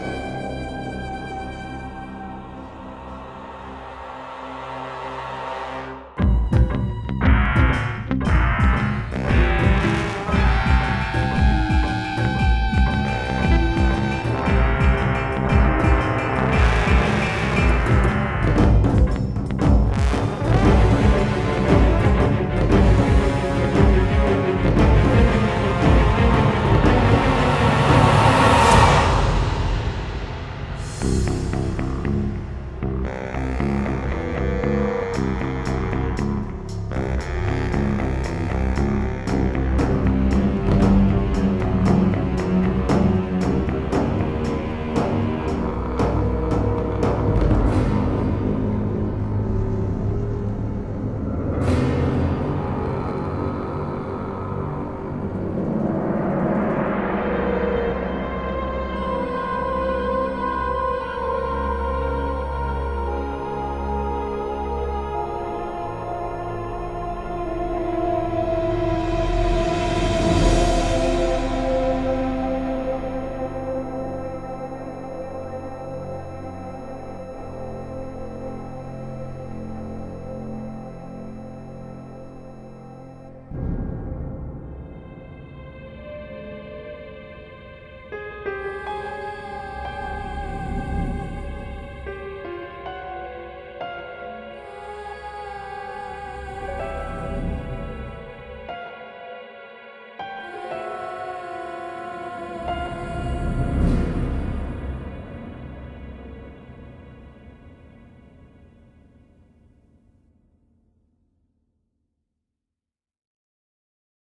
you